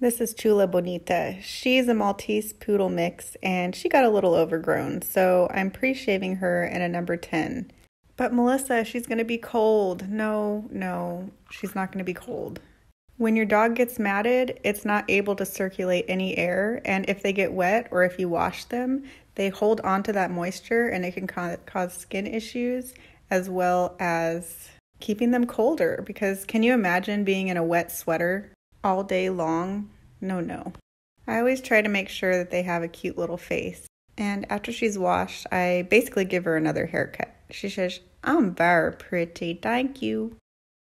This is Chula Bonita. She's a Maltese poodle mix and she got a little overgrown, so I'm pre shaving her in a number 10. But Melissa, she's going to be cold. No, no, she's not going to be cold. When your dog gets matted, it's not able to circulate any air, and if they get wet or if you wash them, they hold onto that moisture and it can cause skin issues as well as keeping them colder. Because can you imagine being in a wet sweater all day long? No, no. I always try to make sure that they have a cute little face. And after she's washed, I basically give her another haircut. She says, I'm very pretty, thank you.